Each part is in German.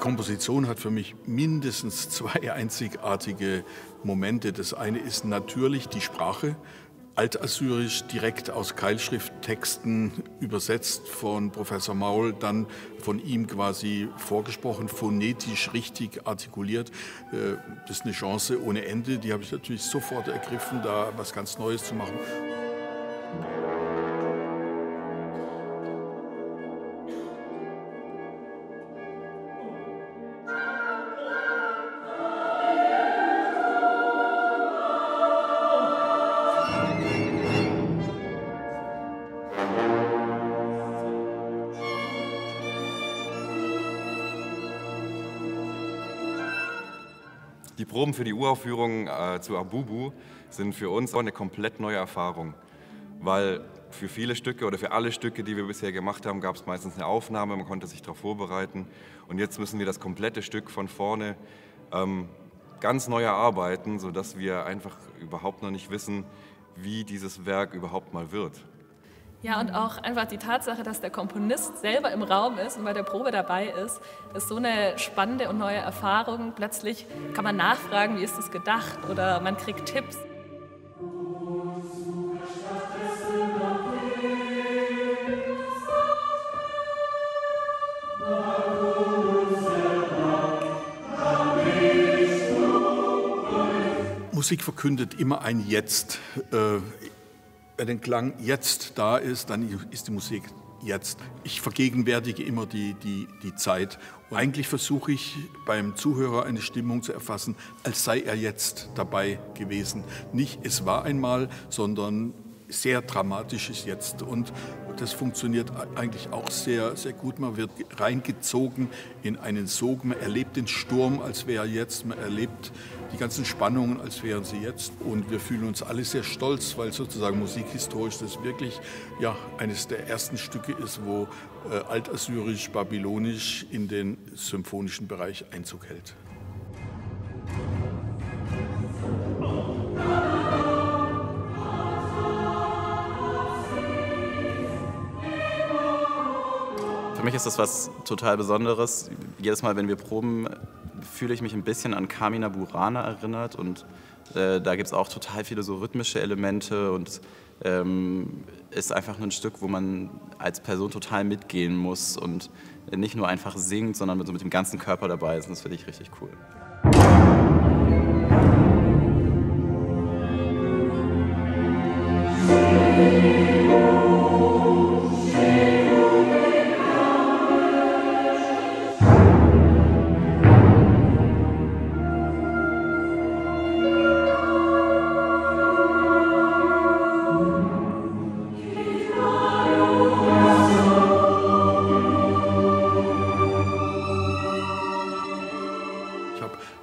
Komposition hat für mich mindestens zwei einzigartige Momente. Das eine ist natürlich die Sprache, Altassyrisch direkt aus Keilschrifttexten übersetzt von Professor Maul, dann von ihm quasi vorgesprochen, phonetisch richtig artikuliert. Äh, das ist eine Chance ohne Ende, die habe ich natürlich sofort ergriffen, da was ganz Neues zu machen. Die Proben für die Uraufführung äh, zu Abubu sind für uns auch eine komplett neue Erfahrung, weil für viele Stücke oder für alle Stücke, die wir bisher gemacht haben, gab es meistens eine Aufnahme, man konnte sich darauf vorbereiten und jetzt müssen wir das komplette Stück von vorne ähm, ganz neu erarbeiten, sodass wir einfach überhaupt noch nicht wissen, wie dieses Werk überhaupt mal wird. Ja, und auch einfach die Tatsache, dass der Komponist selber im Raum ist und bei der Probe dabei ist, ist so eine spannende und neue Erfahrung. Plötzlich kann man nachfragen, wie ist das gedacht oder man kriegt Tipps. Musik verkündet immer ein Jetzt. Wenn ein Klang jetzt da ist, dann ist die Musik jetzt. Ich vergegenwärtige immer die, die, die Zeit. Und eigentlich versuche ich beim Zuhörer eine Stimmung zu erfassen, als sei er jetzt dabei gewesen. Nicht es war einmal, sondern sehr dramatisches Jetzt. Und das funktioniert eigentlich auch sehr, sehr gut. Man wird reingezogen in einen Sog. Man erlebt den Sturm, als wäre er jetzt. Man erlebt die ganzen Spannungen, als wären sie jetzt. Und wir fühlen uns alle sehr stolz, weil sozusagen musikhistorisch das wirklich ja, eines der ersten Stücke ist, wo äh, altassyrisch, babylonisch in den symphonischen Bereich Einzug hält. Für mich ist das was total Besonderes. Jedes Mal, wenn wir proben, fühle ich mich ein bisschen an Kamina Burana erinnert und äh, da gibt es auch total viele so rhythmische Elemente und ähm, ist einfach ein Stück, wo man als Person total mitgehen muss und nicht nur einfach singt, sondern mit, so mit dem ganzen Körper dabei ist. Und das finde ich richtig cool.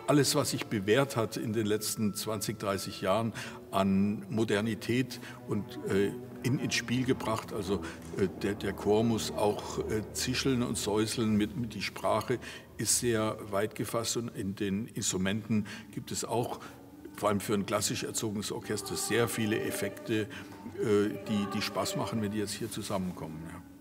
Alles, was sich bewährt hat in den letzten 20, 30 Jahren an Modernität und äh, in, ins Spiel gebracht. Also äh, der, der Chor muss auch äh, zischeln und säuseln mit, mit die Sprache ist sehr weit gefasst und in den Instrumenten gibt es auch vor allem für ein klassisch erzogenes Orchester sehr viele Effekte, äh, die, die Spaß machen, wenn die jetzt hier zusammenkommen. Ja.